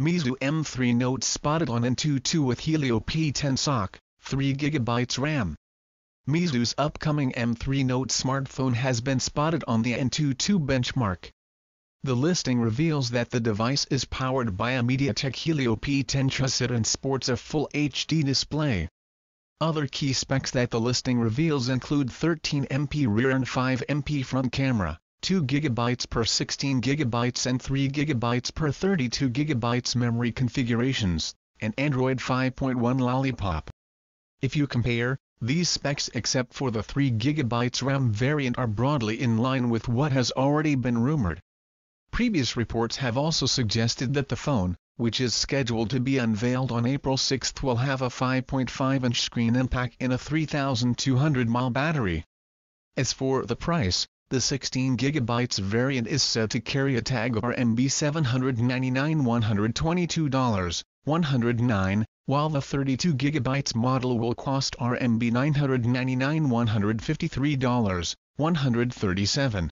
Meizu M3 Note spotted on Antutu with Helio P10 SoC, 3GB RAM. Meizu's upcoming M3 Note smartphone has been spotted on the Antutu benchmark. The listing reveals that the device is powered by a MediaTek Helio P10 chipset and sports a full HD display. Other key specs that the listing reveals include 13MP rear and 5MP front camera, 2GB per 16GB and 3GB per 32GB memory configurations, and Android 5.1 Lollipop. If you compare, these specs except for the 3GB RAM variant are broadly in line with what has already been rumored. Previous reports have also suggested that the phone, which is scheduled to be unveiled on April 6 will have a 5.5-inch screen and pack in a 3200 mAh battery. As for the price, the 16GB variant is said to carry a tag of RMB 799 $122, 109 while the 32GB model will cost RMB 999 $153, 137